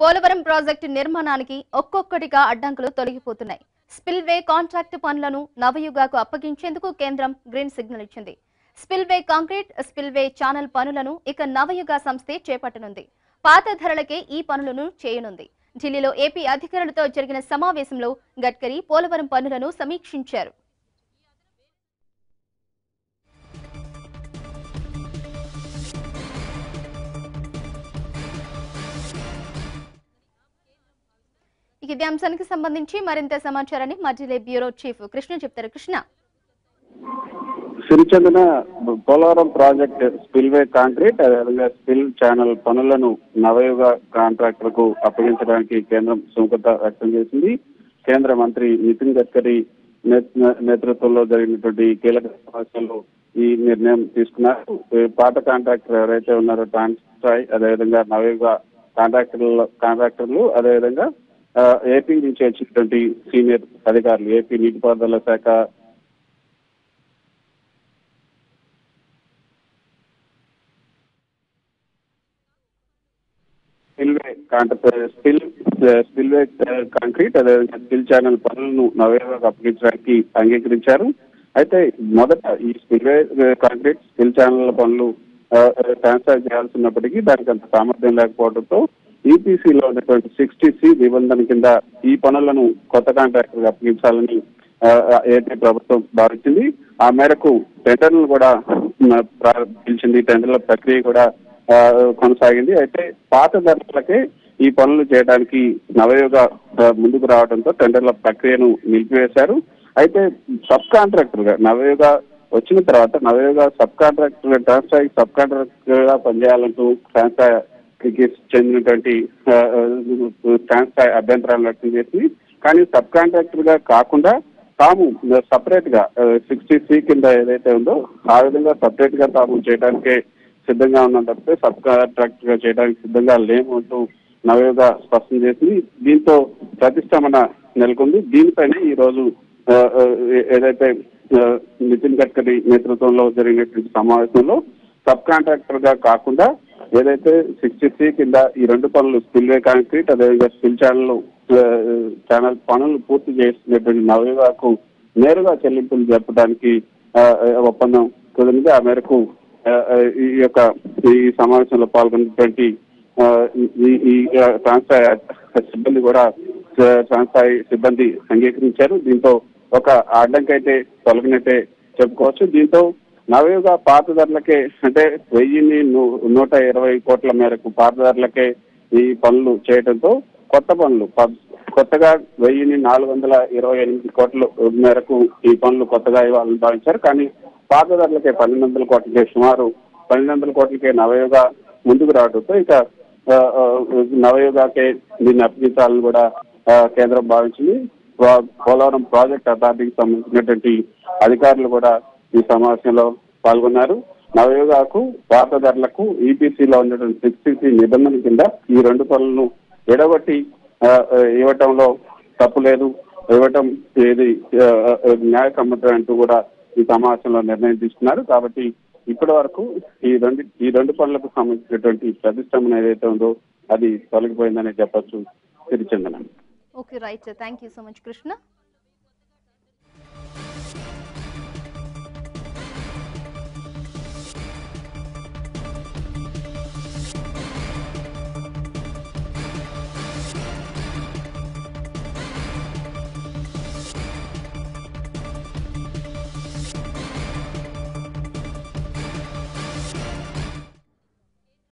Polavaram project నిర్మాణానికి ఒక్కొక్కటిగా అడ్డంకులు తొలగిపోతున్నాయి. స్పిల్వే కాంట్రాక్ట్ పనులను నవయుగాకు అప్పగించేందుకు కేంద్రం గ్రీన్ సిగ్నల్ ఇచ్చింది. స్పిల్వే కాంక్రీట్ స్పిల్వే ఛానల్ పనులను ఇక నవయుగ సంస్థే చేపట్టనుంది. పాత ధరలకే ఈ పనులను చేయనుంది. ఢిల్లీలో ఏపీ అధికారులతో జరిగిన సమావేశంలో గడ్కరీ పోలవరం పనులను సమీక్షించారు. ఇదే అంశానికి సంబంధించి మరింత సమాచారాన్ని మా బ్యూరో చీఫ్ కృష్ణ చెప్తారు. Krishna. Sirichandana Polavaram project spillway concrete అదేవిధంగా స్పిల్ ఛానల్ పనులను నవయుగ కాంట్రాక్టర్కు అప్పగించడానికి కేంద్రం సుముఖత వ్యక్తం చేసింది. కేంద్ర మంత్రి నితిన్ గడ్కరీ నేతృత్వంలో జరిగినటువంటి కీలక సమావేశంలో ఈ నిర్ణయం తీసుకున్నారు. పాత కాంట్రాక్టర్ ఎవరైతే ఉన్నారో ట్రాన్స్ట్రాయ్ అదేవిధంగా నవయుగ కాంట్రాక్టర్ కాంట్రాక్టర్లు అదేవిధంగా ఏపీ నుంచి వచ్చినటువంటి సీనియర్ అధికారులు ఏపీ నీటిపారుదల శాఖ. స్పిల్వే స్పిల్ స్పిల్వే కాంక్రీట్ అదేవిధంగా స్పిల్ ఛానల్ పనులను నవేగాకు అప్పగించడానికి అంగీకరించారు. అయితే మొదట ఈ స్పిల్వే కాంక్రీట్ స్పిల్ ఛానల్ పనులు uh, uh, ట్రాన్స్ఫర్ చేయాల్సి ఉన్నప్పటికీ దానికి అంత సామర్థ్యం లేకపోవడంతో ఈపీసీలో ఉన్నటువంటి సిక్స్టీ సి నిబంధన కింద ఈ పనులను కొత్త కాంట్రాక్టర్ అప్పగించాలని ఏపీ ప్రభుత్వం భావించింది. ఆ మేరకు టెండర్లు కూడా ప్రారంభించింది. టెండర్ల ప్రక్రియ కూడా కొనసాగింది. అయితే పాత ధరలకే ఈ పనులు చేయడానికి నవయుగ ముందుకు రావడంతో టెండర్ల ప్రక్రియను నిలిపివేశారు. అయితే సబ్ కాంట్రాక్టర్గా నవయుగ వచ్చిన తర్వాత Navayuga sub contractor Transstroy sub కాంట్రాక్టర్గా పనిచేయాలంటూ ట్రాన్స్ఫాయ్ చెందినటువంటి ఆ, అభ్యంతరాలు వ్యక్తం చేసింది. కానీ సబ్ కాంట్రాక్టర్గా కాకుండా తాము సపరేట్గా సిక్స్టీ సి కింద ఏదైతే ఉందో ఆ విధంగా సపరేట్గా తాము చేయడానికే సిద్ధంగా ఉన్నాం తప్పితే సబ్ కాంట్రాక్టర్గా చేయడానికి సిద్ధంగా లేము అంటూ నవయోగ స్పష్టం చేసింది. దీంతో ప్రతిష్టమన నెలకొంది. దీనిపైనే ఈ రోజు ఏదైతే నితిన్ గడ్కరీ నేతృత్వంలో జరిగినటువంటి సమావేశంలో సబ్ కాంట్రాక్టర్గా కాకుండా ఏదైతే సిక్స్టీ త్రీ కింద ఈ రెండు పనులు స్పిల్వే కాంక్రీట్ అదేవిధంగా స్పిల్ ఛానల్ ఛానల్ పనులు పూర్తి చేస్తున్నటువంటి నవేవాకు నేరుగా చెల్లింపులు జరపడానికి ఒప్పందం కుదిరింది. ఆ మేరకు ఈ యొక్క ఈ సమావేశంలో పాల్గొన్నటువంటి ఈ సిబ్బంది కూడా ట్రాన్స్ఫాయ్ సిబ్బంది అంగీకరించారు. దీంతో ఒక అడ్డంకైతే తొలగినట్టే చెప్పుకోవచ్చు. దీంతో నవయుగ పాతదారులకే అంటే వెయ్యిని నూట ఇరవై కోట్ల మేరకు పాతదారులకే ఈ పనులు చేయడంతో కొత్త పనులు కొత్తగా వెయ్యిని నాలుగు వందల ఇరవై ఎనిమిది కోట్ల మేరకు ఈ పనులు కొత్తగా ఇవ్వాలని భావించారు. కానీ పాతదారులకే పన్నెండు వందల కోట్లకే సుమారు పన్నెండు వందల కోట్లకే నవయుగ ముందుకు రావడంతో ఇక నవయుగకే నవయుగాకే దీన్ని అప్పగించాలని కూడా కేంద్రం భావించింది. పోలవరం ప్రాజెక్ట్ అథారిటీకి సంబంధించినటువంటి అధికారులు కూడా ఈ సమావేశంలో పాల్గొన్నారు. నవయోగాకు పాత ఈపీసీలో ఉన్నటువంటి సిక్స్టీ నిబంధన కింద ఈ రెండు పనులను ఎడబట్టి ఇవ్వటంలో తప్పు లేదు. ఇవ్వటం ఏది న్యాయసమ్మతం అంటూ కూడా ఈ సమావేశంలో నిర్ణయం తీసుకున్నారు. కాబట్టి ఇప్పటి వరకు ఈ రెండు ఈ రెండు పనులకు సంబంధించినటువంటి ప్రతిష్టంభన ఏదైతే ఉందో అది తొలగిపోయిందని చెప్పొచ్చు. తిరిచందనం okay right thank you so much Krishna.